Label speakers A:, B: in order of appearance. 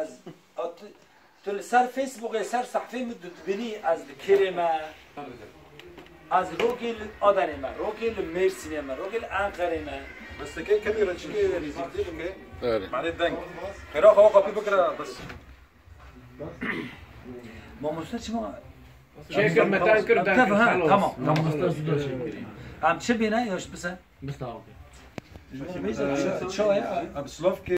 A: از آت- تو سر فیسبوک سر صفحه می بینی از کریم از روگل آدنیم روگل مرسینیم روگل انقریم
B: بس كي كاميرا تشكي ريزيكتي كي
C: آره
B: معناه الدنك خير اخو قبل بكره بس.
A: ما مستر شما
D: شكر متى كر
A: تمام تمام تمام. هم چه بینه؟ یاش بسه؟
E: بس تعال
A: شو يا
B: بسلوف كي